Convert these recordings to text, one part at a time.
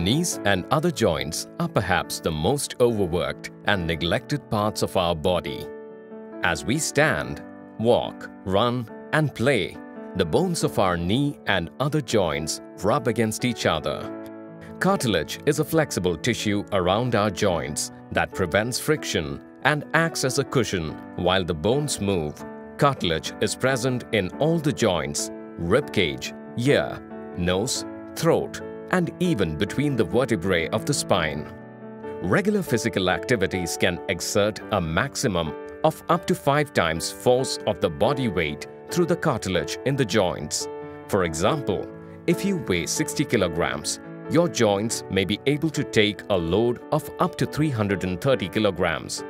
Knees and other joints are perhaps the most overworked and neglected parts of our body. As we stand, walk, run and play, the bones of our knee and other joints rub against each other. Cartilage is a flexible tissue around our joints that prevents friction and acts as a cushion while the bones move. Cartilage is present in all the joints, rib cage, ear, nose, throat, and even between the vertebrae of the spine. Regular physical activities can exert a maximum of up to 5 times force of the body weight through the cartilage in the joints. For example, if you weigh 60 kilograms, your joints may be able to take a load of up to 330 kilograms.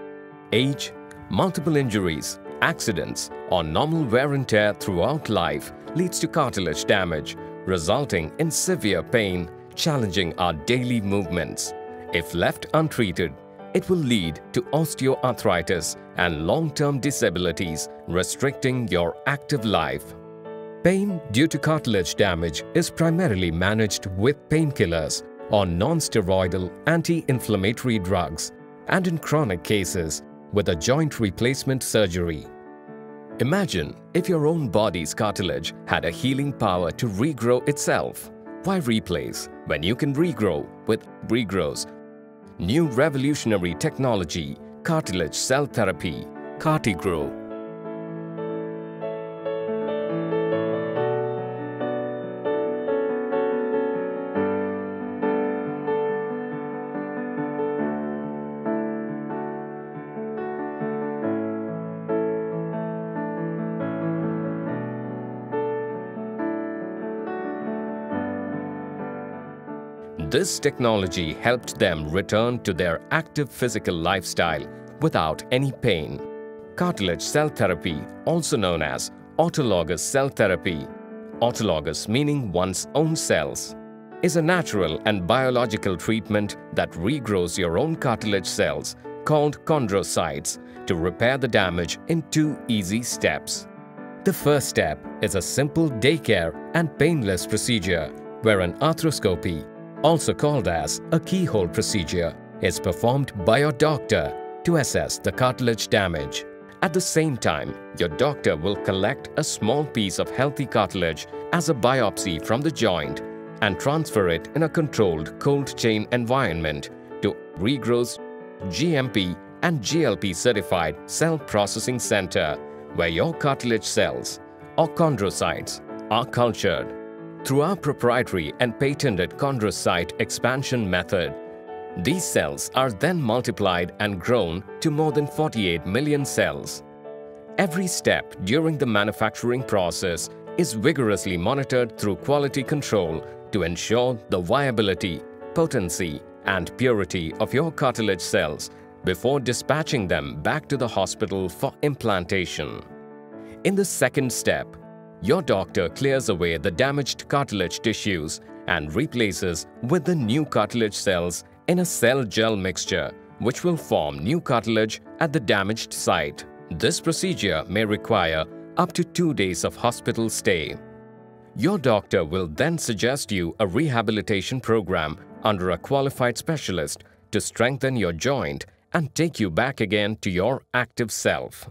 Age, multiple injuries, accidents, or normal wear and tear throughout life leads to cartilage damage, resulting in severe pain, challenging our daily movements. If left untreated, it will lead to osteoarthritis and long-term disabilities, restricting your active life. Pain due to cartilage damage is primarily managed with painkillers or non-steroidal anti-inflammatory drugs and in chronic cases with a joint replacement surgery. Imagine if your own body's cartilage had a healing power to regrow itself. Why replace when you can regrow with Regrow's new revolutionary technology, cartilage cell therapy, CartiGrow. This technology helped them return to their active physical lifestyle without any pain. Cartilage cell therapy, also known as autologous cell therapy, autologous meaning one's own cells, is a natural and biological treatment that regrows your own cartilage cells called chondrocytes to repair the damage in two easy steps. The first step is a simple daycare and painless procedure where an arthroscopy also called as a keyhole procedure, is performed by your doctor to assess the cartilage damage. At the same time, your doctor will collect a small piece of healthy cartilage as a biopsy from the joint and transfer it in a controlled cold chain environment to Regrow's GMP and GLP certified cell processing center where your cartilage cells or chondrocytes are cultured. Through our proprietary and patented chondrocyte expansion method, these cells are then multiplied and grown to more than 48 million cells. Every step during the manufacturing process is vigorously monitored through quality control to ensure the viability, potency and purity of your cartilage cells before dispatching them back to the hospital for implantation. In the second step, your doctor clears away the damaged cartilage tissues and replaces with the new cartilage cells in a cell gel mixture which will form new cartilage at the damaged site. This procedure may require up to two days of hospital stay. Your doctor will then suggest you a rehabilitation program under a qualified specialist to strengthen your joint and take you back again to your active self.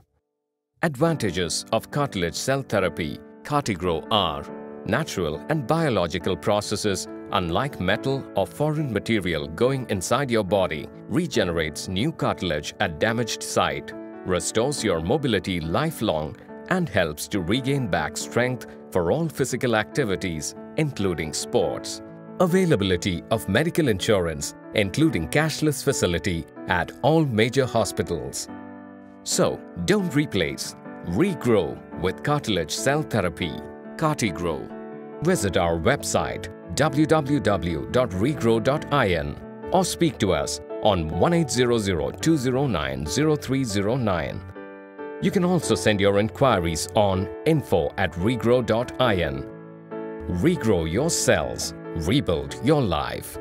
Advantages of cartilage cell therapy CartiGrow are natural and biological processes unlike metal or foreign material going inside your body, regenerates new cartilage at damaged site, restores your mobility lifelong and helps to regain back strength for all physical activities, including sports. Availability of medical insurance, including cashless facility at all major hospitals. So, don't replace, regrow with cartilage cell therapy, CartiGrow. Visit our website www.regrow.in or speak to us on 1800-209-0309. You can also send your inquiries on info at regrow.in. Regrow your cells, rebuild your life.